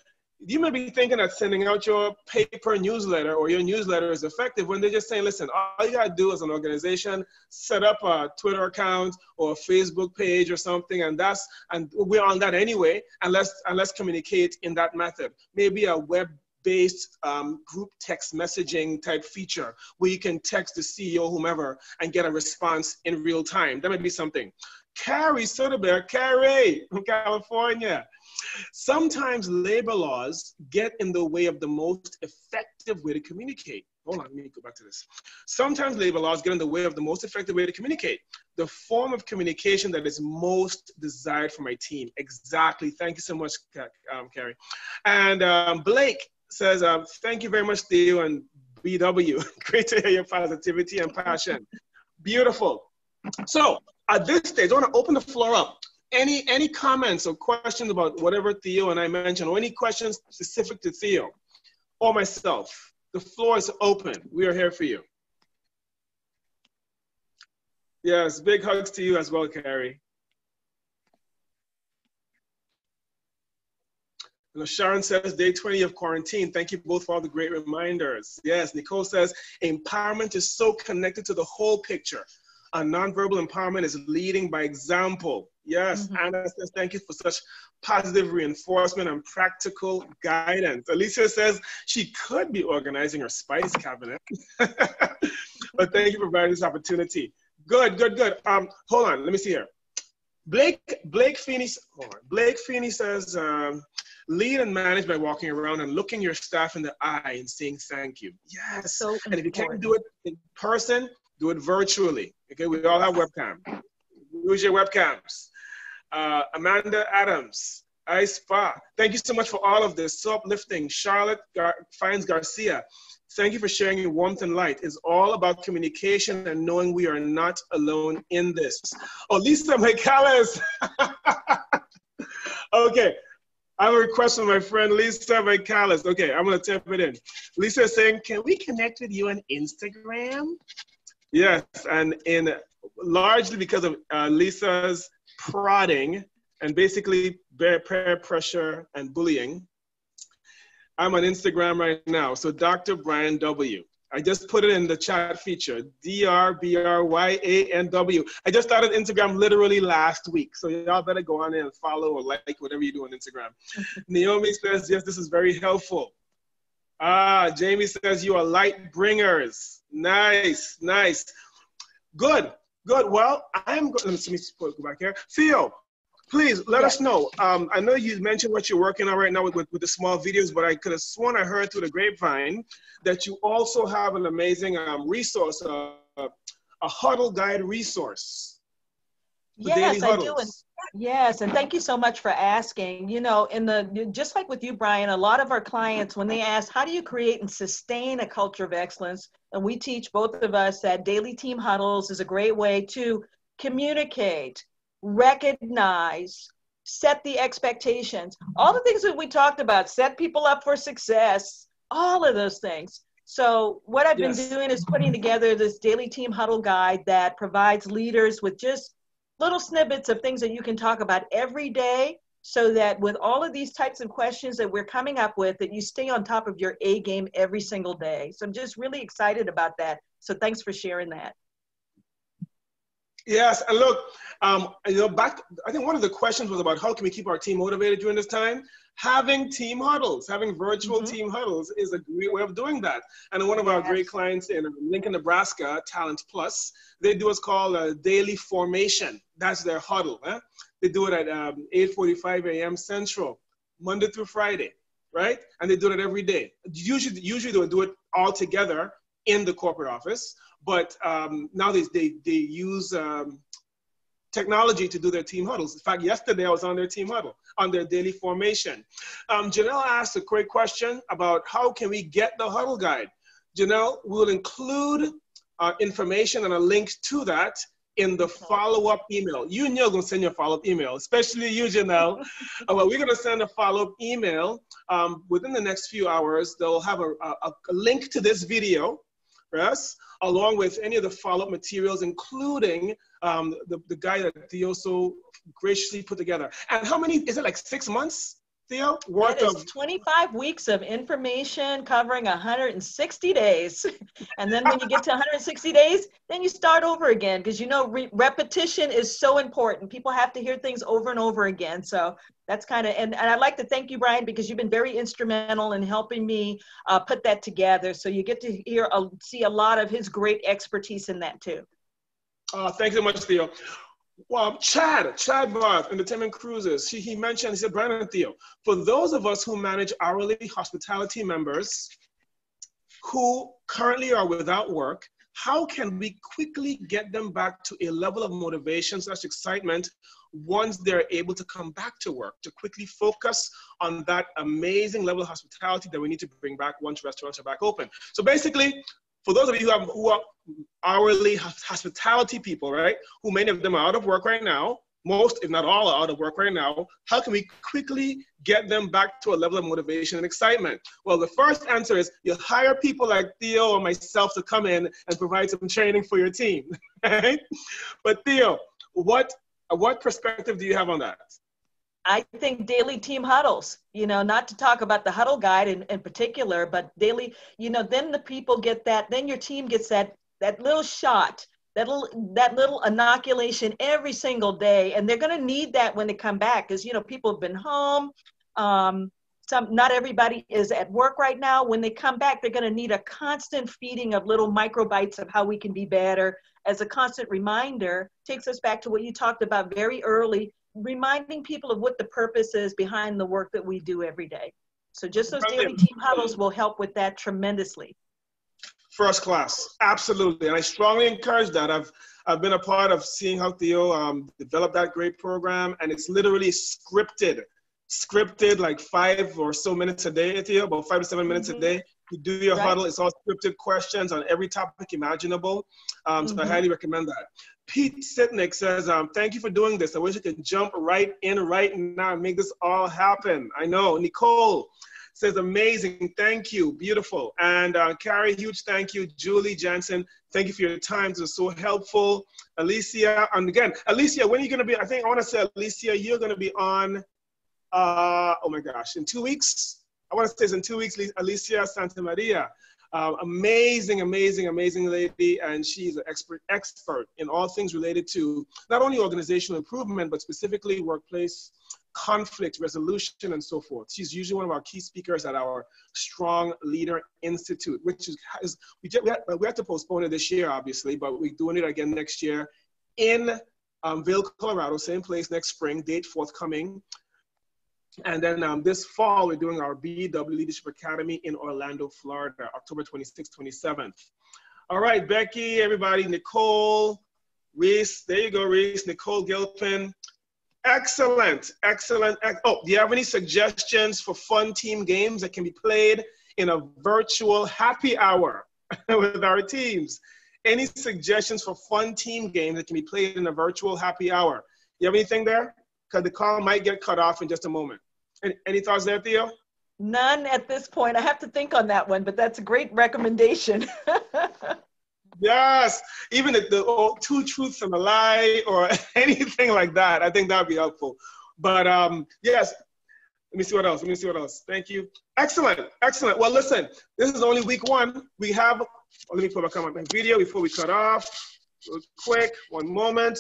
you may be thinking that sending out your paper newsletter or your newsletter is effective when they're just saying, listen, all you gotta do as an organization, set up a Twitter account or a Facebook page or something, and that's and we're on that anyway, and let's and let's communicate in that method. Maybe a web based um, group text messaging type feature where you can text the CEO, whomever, and get a response in real time. That might be something. Carrie Soderberg, Carrie from California. Sometimes labor laws get in the way of the most effective way to communicate. Hold on, let me go back to this. Sometimes labor laws get in the way of the most effective way to communicate. The form of communication that is most desired for my team. Exactly. Thank you so much, um, Carrie. And um, Blake says, um, thank you very much, Theo and BW. Great to hear your positivity and passion. Beautiful. So at this stage, I want to open the floor up any any comments or questions about whatever Theo and I mentioned, or any questions specific to Theo or myself? The floor is open. We are here for you. Yes, big hugs to you as well, Carrie. You Sharon says, day 20 of quarantine. Thank you both for all the great reminders. Yes, Nicole says, empowerment is so connected to the whole picture. A nonverbal empowerment is leading by example. Yes, mm-hmm. Anna says thank you for such positive reinforcement and practical guidance. Alicia says she could be organizing her spice cabinet. but thank you for providing this opportunity. Good, good, good. Um, hold on, let me see here. Blake Blake Feeney. Blake Feeney says, um, lead and manage by walking around and looking your staff in the eye and saying thank you. Yes. So and if you can't do it in person, do it virtually. Okay, we all have webcam. Use your webcams uh, Amanda Adams, Ice Spa. Thank you so much for all of this. So uplifting. Charlotte Gar- Fines Garcia. Thank you for sharing your warmth and light. It's all about communication and knowing we are not alone in this. Oh, Lisa Michaelis. okay. I have a request from my friend Lisa Michaelis. Okay, I'm gonna type it in. Lisa is saying, can we connect with you on Instagram? Yes, and in largely because of uh, Lisa's prodding and basically peer pressure and bullying. I'm on Instagram right now. So Dr. Bryan W. I just put it in the chat feature, D-R-B-R-Y-A-N-W. I just started Instagram literally last week. So y'all better go on and follow or like whatever you do on Instagram. Naomi says, yes, this is very helpful. Ah, Jamie says you are light bringers. Nice, nice. Good. Good. Well, I am going. Let me go back here. Theo, please let yes. us know. Um, I know you mentioned what you're working on right now with, with, with, the small videos, but I could have sworn I heard through the grapevine that you also have an amazing um, resource, uh, a huddle guide resource. Yes, I do. And, yes, and thank you so much for asking. You know, in the just like with you, Bryan, a lot of our clients when they ask, "How do you create and sustain a culture of excellence?" and we teach both of us that daily team huddles is a great way to communicate, recognize, set the expectations, all the things that we talked about, set people up for success, all of those things. So, what I've yes. been doing is putting together this daily team huddle guide that provides leaders with just little snippets of things that you can talk about every day so that with all of these types of questions that we're coming up with that you stay on top of your a game every single day. So i'm just really excited about that. So thanks for sharing that yes and look um, you know back i think one of the questions was about how can we keep our team motivated during this time having team huddles having virtual mm-hmm. team huddles is a great way of doing that and one of our yes. great clients in lincoln nebraska talent plus they do what's called a daily formation that's their huddle eh? They do it at um, 8:45 a.m. Central, Monday through Friday, right? And they do it every day. Usually, usually they do it all together in the corporate office, but um, now they, they, they use um, technology to do their team huddles. In fact, yesterday I was on their team huddle, on their daily formation. Um, Janelle asked a great question about how can we get the huddle guide. Janelle, we'll include uh, information and a link to that in the follow-up email. You and you're gonna send your follow-up email, especially you, Janelle. uh, well, we're gonna send a follow-up email um, within the next few hours. They'll have a, a, a link to this video, yes, along with any of the follow-up materials, including um, the, the guy that Theo so graciously put together. And how many, is it like six months? Theo, worth it is of 25 weeks of information covering 160 days. and then when you get to 160 days, then you start over again because you know re- repetition is so important. People have to hear things over and over again. So that's kind of, and, and I'd like to thank you, Bryan, because you've been very instrumental in helping me uh, put that together. So you get to hear, see a lot of his great expertise in that too. Uh, thanks so much, Theo. Well, Chad, Chad Barth, Entertainment Cruises, he, he mentioned, he said, Brandon Theo, for those of us who manage hourly hospitality members who currently are without work, how can we quickly get them back to a level of motivation slash excitement once they're able to come back to work to quickly focus on that amazing level of hospitality that we need to bring back once restaurants are back open? So basically for those of you who, who are hourly hospitality people, right, who many of them are out of work right now, most, if not all, are out of work right now. How can we quickly get them back to a level of motivation and excitement? Well, the first answer is you hire people like Theo or myself to come in and provide some training for your team. Right? But Theo, what what perspective do you have on that? I think daily team huddles, you know, not to talk about the huddle guide in, in particular, but daily, you know, then the people get that, then your team gets that that little shot, that little that little inoculation every single day. And they're gonna need that when they come back because you know, people have been home. Um, some not everybody is at work right now. When they come back, they're gonna need a constant feeding of little microbites of how we can be better as a constant reminder takes us back to what you talked about very early reminding people of what the purpose is behind the work that we do every day. So just those daily team huddles will help with that tremendously. First class, absolutely, and I strongly encourage that. I've I've been a part of seeing how Theo um, developed that great program, and it's literally scripted, scripted like five or so minutes a day, Theo, about five to seven minutes mm-hmm. a day. You do your right. huddle. It's all scripted questions on every topic imaginable. Um, mm-hmm. So I mm-hmm. highly recommend that. Pete Sitnick says, um, thank you for doing this. I wish I could jump right in right now and make this all happen. I know. Nicole says, amazing. Thank you. Beautiful. And uh, Carrie, huge thank you. Julie Jansen, thank you for your time. This was so helpful. Alicia, and again, Alicia, when are you going to be? I think I want to say, Alicia, you're going to be on, uh, oh my gosh, in two weeks? I want to say it's in two weeks, Alicia Santa Maria. Uh, amazing, amazing, amazing lady, and she's an expert expert in all things related to not only organizational improvement, but specifically workplace conflict resolution and so forth. She's usually one of our key speakers at our Strong Leader Institute, which is, is we, just, we, had, we had to postpone it this year, obviously, but we're doing it again next year in um, Vail, Colorado, same place next spring, date forthcoming. And then um, this fall, we're doing our BW Leadership Academy in Orlando, Florida, October 26th, 27th. All right, Becky, everybody, Nicole, Reese, there you go, Reese, Nicole Gilpin. Excellent, excellent. Oh, do you have any suggestions for fun team games that can be played in a virtual happy hour with our teams? Any suggestions for fun team games that can be played in a virtual happy hour? You have anything there? Because the call might get cut off in just a moment. Any, any thoughts there, Theo? None at this point. I have to think on that one, but that's a great recommendation. yes, even the, the oh, two truths and a lie or anything like that. I think that'd be helpful. But um, yes, let me see what else. Let me see what else. Thank you. Excellent, excellent. Well, listen, this is only week one. We have. Oh, let me put back on my video before we cut off. Quick, one moment.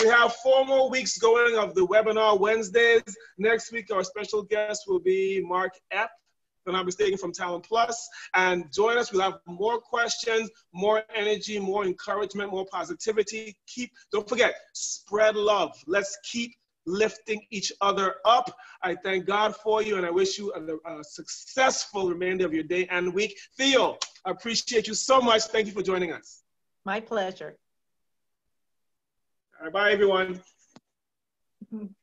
We have four more weeks going of the webinar Wednesdays. Next week, our special guest will be Mark Epp, if I'm not mistaken, from Talent Plus. And join us. We'll have more questions, more energy, more encouragement, more positivity. Keep, don't forget, spread love. Let's keep lifting each other up. I thank God for you and I wish you a, a, successful remainder of your day and week. Theo, I appreciate you so much. Thank you for joining us. My pleasure. Right, bye, everyone. Mm-hmm.